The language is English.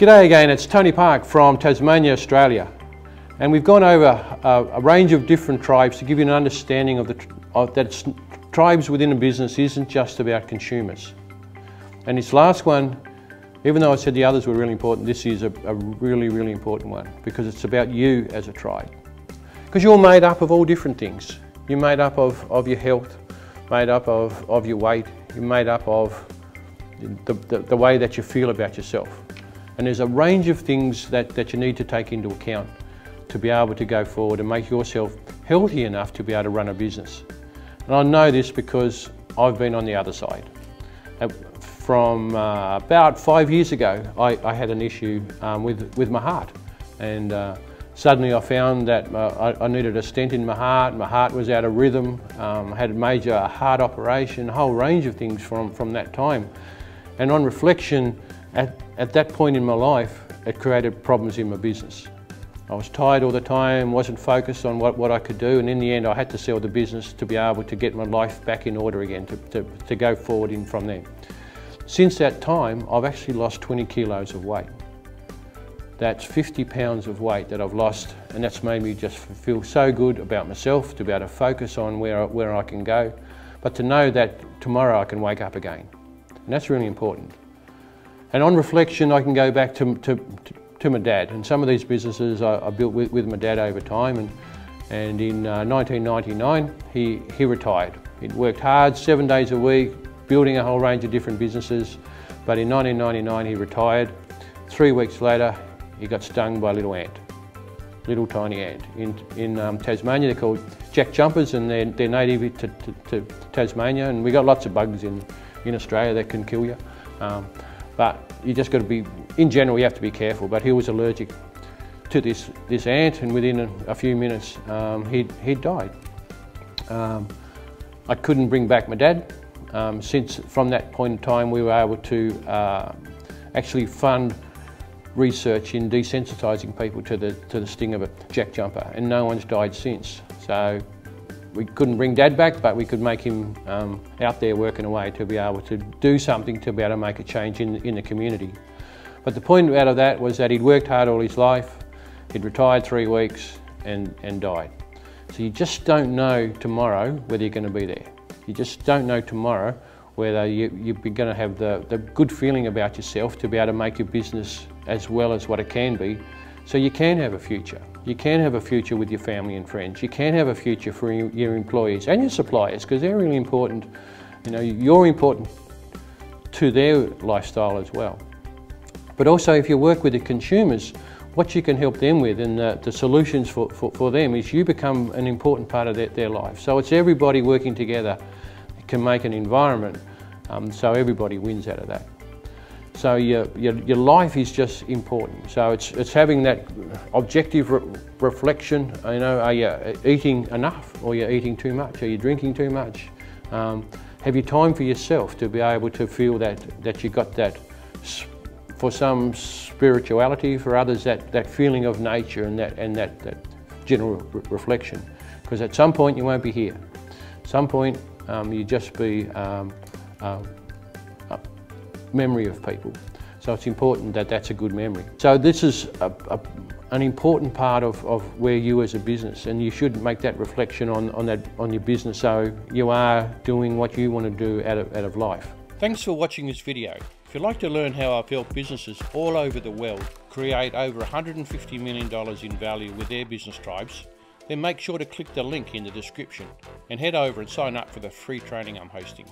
G'day again, it's Tony Park from Tasmania, Australia. And we've gone over a, a range of different tribes to give you an understanding of, the, of that tribes within a business isn't just about consumers. And this last one, even though I said the others were really important, this is a, a really, really important one because it's about you as a tribe. Because you're made up of all different things. You're made up of, of your health, made up of, of your weight, you're made up of the, the, the way that you feel about yourself. And there's a range of things that, that you need to take into account to be able to go forward and make yourself healthy enough to be able to run a business. And I know this because I've been on the other side. Uh, from uh, about five years ago, I, I had an issue um, with, with my heart. And uh, suddenly I found that uh, I, I, needed a stent in my heart, my heart was out of rhythm, um, I had a major heart operation, a whole range of things from, from that time. And on reflection, at, at that point in my life, it created problems in my business. I was tired all the time, wasn't focused on what, what I could do, and in the end I had to sell the business to be able to get my life back in order again, to, to, to go forward in from there. Since that time, I've actually lost 20 kilos of weight. That's 50 pounds of weight that I've lost, and that's made me just feel so good about myself, to be able to focus on where, where I can go, but to know that tomorrow I can wake up again. And that's really important. And on reflection, I can go back to, to, to my dad. And some of these businesses I, I built with, with, my dad over time. And, and in uh, 1999, he, he retired. He'd worked hard, seven days a week, building a whole range of different businesses. But in 1999, he retired. Three weeks later, he got stung by a little ant, little tiny ant. In, in um, Tasmania, they're called jack jumpers and they're, they're native to, to, to, Tasmania. And we got lots of bugs in, in Australia that can kill you. Um, but you just got to be, in general, you have to be careful. But he was allergic to this, this ant, and within a, a few minutes, um, he'd, he'd died. Um, I couldn't bring back my dad. Um, since from that point in time, we were able to uh, actually fund research in desensitising people to the, to the sting of a jack jumper, and no one's died since. So we couldn't bring Dad back, but we could make him um, out there working away to be able to do something to be able to make a change in, in the community. But the point out of that was that he'd worked hard all his life, he'd retired three weeks and, and died. So you just don't know tomorrow whether you're going to be there. You just don't know tomorrow whether you, you're going to have the, the good feeling about yourself to be able to make your business as well as what it can be so you can have a future. You can have a future with your family and friends. You can have a future for your employees and your suppliers because they're really important. You know, you're important to their lifestyle as well. But also if you work with the consumers, what you can help them with and the, the solutions for, for, for, them is you become an important part of their, their life. So it's everybody working together can make an environment um, so everybody wins out of that. So your, your, your life is just important. So it's, it's having that objective re reflection, you know, are you eating enough or you're eating too much? Are you drinking too much? Um, have you time for yourself to be able to feel that, that you got that, for some spirituality, for others that, that feeling of nature and that, and that, that general re reflection. Because at some point you won't be here. At some point um, you just be um, uh, memory of people. So it's important that that's a good memory. So this is a, a, an important part of, of where you as a business and you should make that reflection on, on, that, on your business so you are doing what you want to do out of, out of life. Thanks for watching this video. If you'd like to learn how I've helped businesses all over the world create over $150 million in value with their business tribes, then make sure to click the link in the description and head over and sign up for the free training I'm hosting.